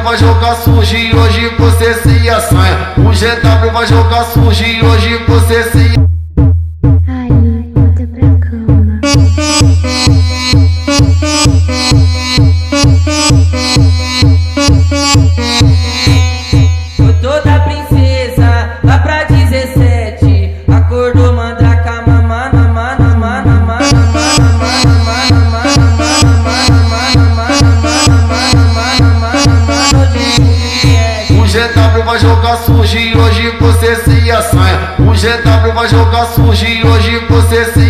GW vai jogar surgir hoje você se assanha. O GW vai jogar surgir hoje você se GW vai jogar sujo e hoje você se assanha. O GW vai jogar sujo e hoje você se.